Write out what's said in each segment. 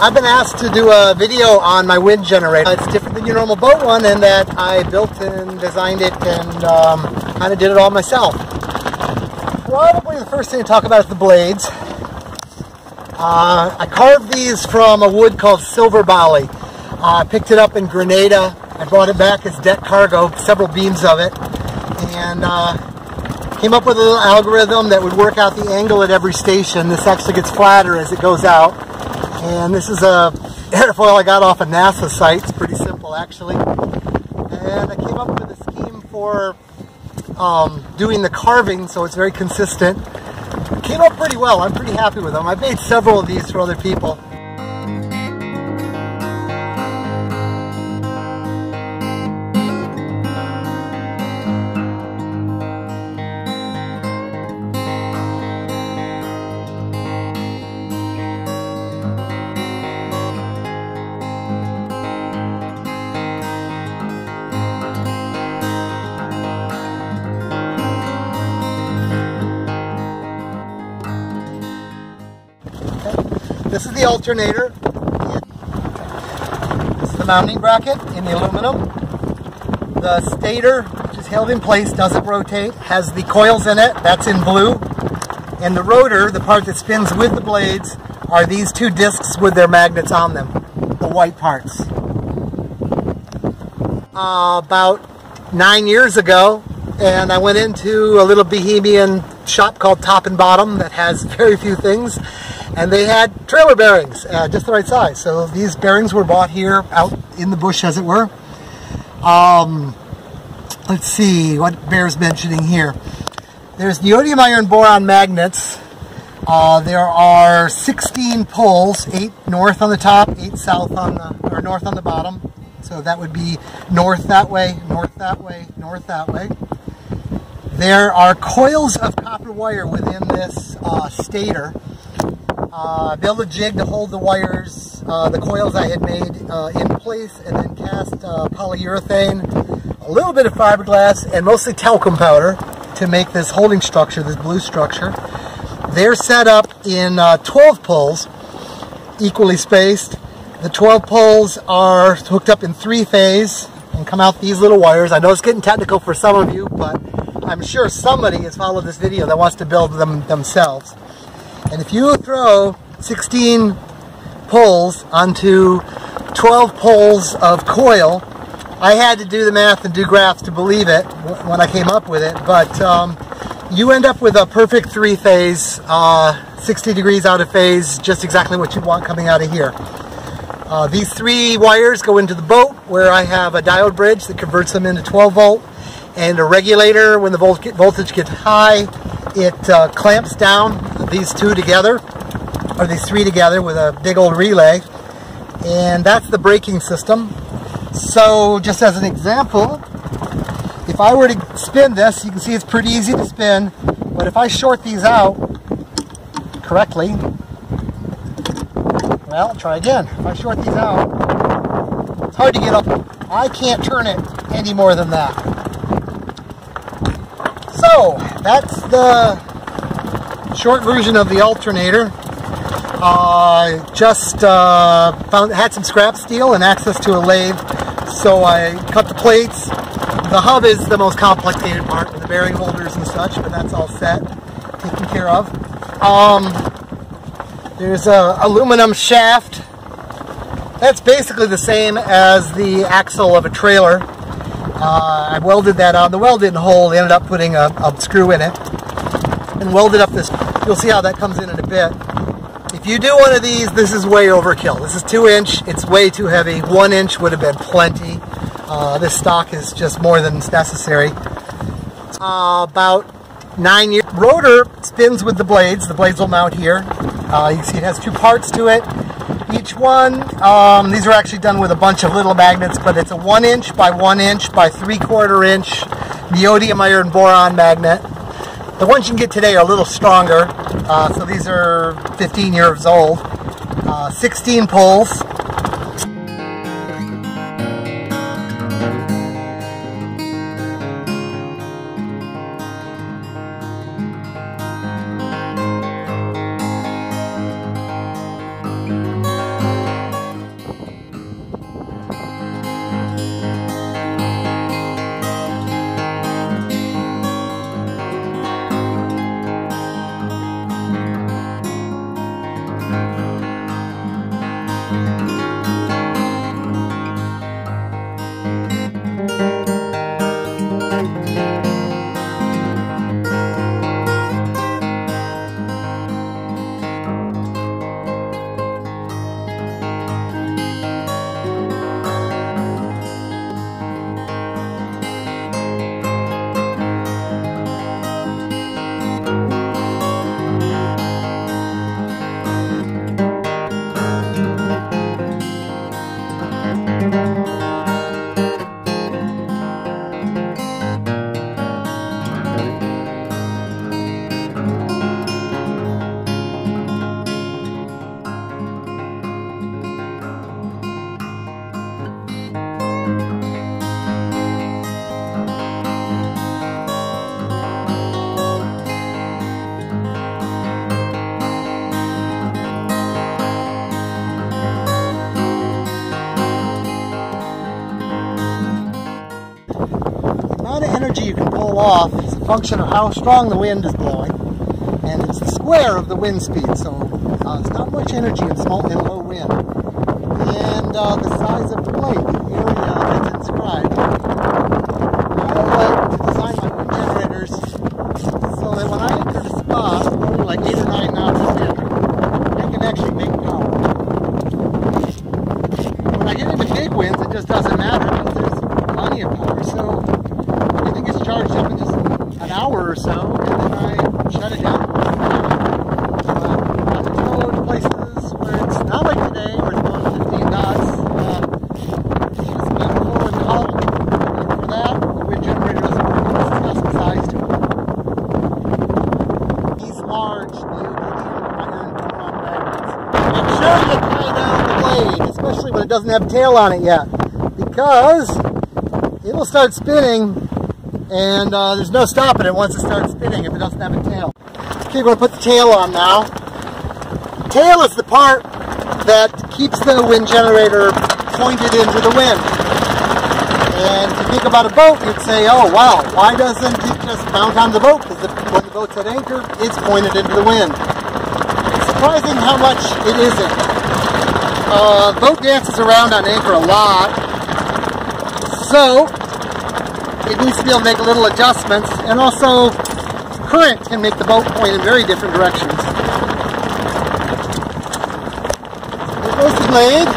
I've been asked to do a video on my wind generator. It's different than your normal boat one in that I built and designed it and um, kind of did it all myself. Probably the first thing to talk about is the blades. Uh, I carved these from a wood called silverballi. Uh, I picked it up in Grenada. I brought it back as deck cargo, several beams of it, and uh, came up with a little algorithm that would work out the angle at every station. This actually gets flatter as it goes out. And this is a airfoil I got off a NASA site. It's pretty simple actually. And I came up with a scheme for um, doing the carving so it's very consistent. It came up pretty well. I'm pretty happy with them. I've made several of these for other people. The alternator. This is the mounting bracket in the aluminum. The stator, which is held in place, doesn't rotate, has the coils in it, that's in blue. And the rotor, the part that spins with the blades, are these two discs with their magnets on them, the white parts. Uh, about nine years ago, and I went into a little bohemian shop called Top and Bottom that has very few things and they had trailer bearings, uh, just the right size. So these bearings were bought here out in the bush, as it were. Um, let's see what bears mentioning here. There's neodymium iron boron magnets. Uh, there are 16 poles, eight north on the top, eight south on the, or north on the bottom. So that would be north that way, north that way, north that way. There are coils of copper wire within this uh, stator uh, build a jig to hold the wires, uh, the coils I had made uh, in place, and then cast uh, polyurethane, a little bit of fiberglass, and mostly talcum powder to make this holding structure, this blue structure. They're set up in uh, 12 poles, equally spaced. The 12 poles are hooked up in three phase and come out these little wires. I know it's getting technical for some of you, but I'm sure somebody has followed this video that wants to build them themselves. And if you throw 16 poles onto 12 poles of coil, I had to do the math and do graphs to believe it when I came up with it, but um, you end up with a perfect three-phase, uh, 60 degrees out of phase, just exactly what you want coming out of here. Uh, these three wires go into the boat where I have a diode bridge that converts them into 12 volt and a regulator when the voltage gets high it uh, clamps down these two together, or these three together with a big old relay, and that's the braking system. So just as an example, if I were to spin this, you can see it's pretty easy to spin, but if I short these out correctly, well, try again. If I short these out, it's hard to get up. I can't turn it any more than that. So, that's the short version of the alternator. Uh, just uh, found had some scrap steel and access to a lathe, so I cut the plates. The hub is the most complicated part with the bearing holders and such, but that's all set, taken care of. Um, there's a aluminum shaft. That's basically the same as the axle of a trailer. Uh, I welded that on. The weld didn't hold. Ended up putting a, a, screw in it and welded up this. You'll see how that comes in in a bit. If you do one of these, this is way overkill. This is two inch. It's way too heavy. One inch would have been plenty. Uh, this stock is just more than necessary. Uh, about nine years. Rotor spins with the blades. The blades will mount here. Uh, you see it has two parts to it. Each one, um, these are actually done with a bunch of little magnets, but it's a one inch by one inch by three quarter inch neodymium iron boron magnet. The ones you can get today are a little stronger, uh, so these are 15 years old. Uh, 16 poles, you off is a function of how strong the wind is blowing, and it's the square of the wind speed. So uh, there's not much energy in small in low wind, and uh, the size of the blade, the area that's inscribed. I like to design my wind generators so that when I enter the spot, only like eight or nine knots of wind, I can actually make power. When I get into big winds, it just doesn't matter because there's plenty of power. So everything gets charged up in just an hour or shut it down. Uh, I go to places where it's not like today, where it's going 15 knots. Uh, and calm. And for that, the wind generator doesn't custom size to it. These large, the iron boron. Make sure you tie down the blade, especially when it doesn't have a tail on it yet, because it'll start spinning and uh, there's no stopping it once it starts spinning if it doesn't have a tail. Okay, we're going to put the tail on now. Tail is the part that keeps the wind generator pointed into the wind. And if you think about a boat, you'd say, oh wow, why doesn't it just mount on the boat? Because when the boat's at anchor, it's pointed into the wind. It's surprising how much it isn't. Uh, boat dances around on anchor a lot, so it needs to be able to make little adjustments, and also current can make the boat point in very different directions. There goes the blade.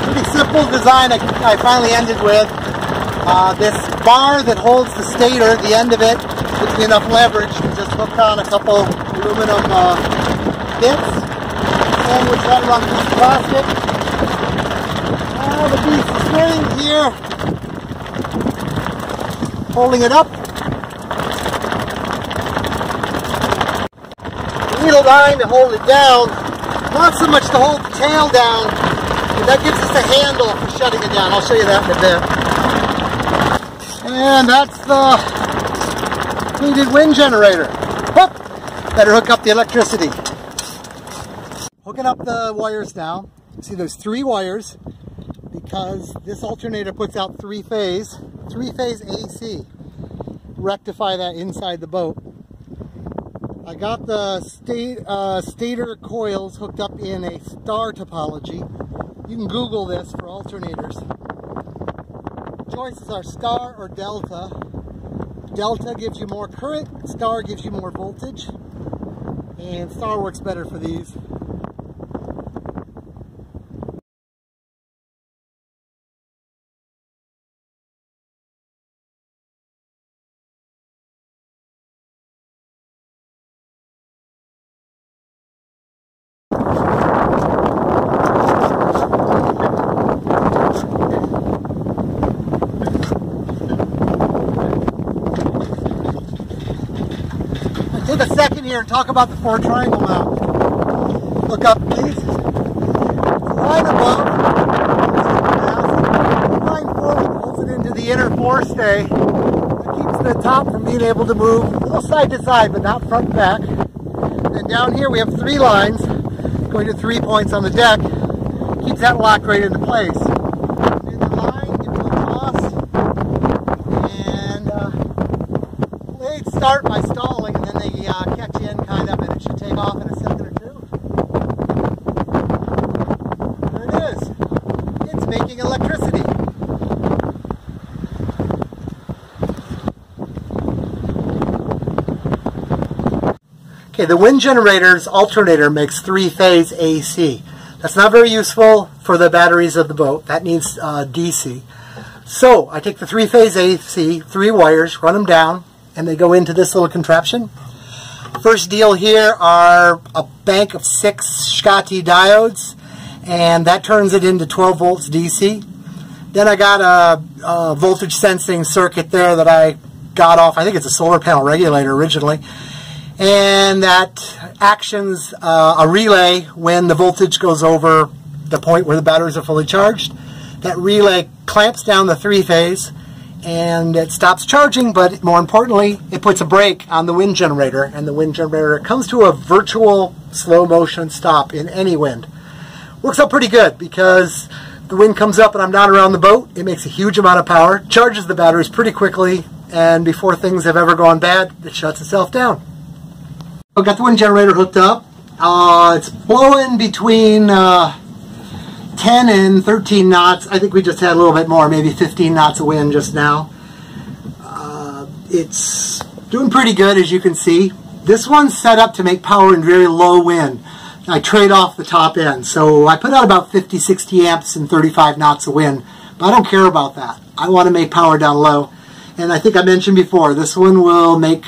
Pretty simple design I, I finally ended with. Uh, this bar that holds the stator at the end of it gives me enough leverage to just hook on a couple aluminum uh, bits and which that run through the plastic. Uh, the beast is here holding it up. We need a line to hold it down, not so much to hold the tail down, but that gives us a handle for shutting it down. I'll show you that in a bit. And that's the heated wind generator. Whoop! Better hook up the electricity. Hooking up the wires now. See those three wires because this alternator puts out three phase three phase AC. Rectify that inside the boat. I got the uh, stator coils hooked up in a star topology. You can Google this for alternators. Choices are star or delta. Delta gives you more current, star gives you more voltage, and star works better for these. Take a second here and talk about the four triangle mount. Look up, please. Line above line forward pulls it into the inner forestay. It keeps the top from being able to move a little side to side, but not front back. And down here we have three lines going to three points on the deck. Keeps that lock right into place. In the line, you go across, and uh, blades start by stalling, and then they uh, catch in kind of, and it should take off in a second or two. There it is. It's making electricity. Okay, the wind generator's alternator makes three-phase AC. That's not very useful for the batteries of the boat. That needs uh, DC. So I take the three-phase AC, three wires, run them down, and they go into this little contraption. First deal here are a bank of six Schottky diodes, and that turns it into 12 volts DC. Then I got a, a voltage sensing circuit there that I got off, I think it's a solar panel regulator originally, and that actions uh, a relay when the voltage goes over the point where the batteries are fully charged. That relay clamps down the three phase and it stops charging, but more importantly, it puts a brake on the wind generator, and the wind generator comes to a virtual slow motion stop in any wind. Works out pretty good because the wind comes up and I'm not around the boat, it makes a huge amount of power, charges the batteries pretty quickly, and before things have ever gone bad, it shuts itself down. I've got the wind generator hooked up. Uh, it's blowing between uh, 10 and 13 knots. I think we just had a little bit more, maybe 15 knots of wind just now. Uh, it's doing pretty good as you can see. This one's set up to make power in very low wind. I trade off the top end. So I put out about 50, 60 amps and 35 knots of wind. But I don't care about that. I want to make power down low. And I think I mentioned before, this one will make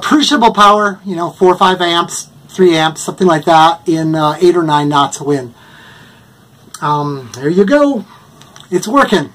appreciable power, you know, 4 or 5 amps, 3 amps, something like that, in uh, 8 or 9 knots of wind. Um, there you go. It's working.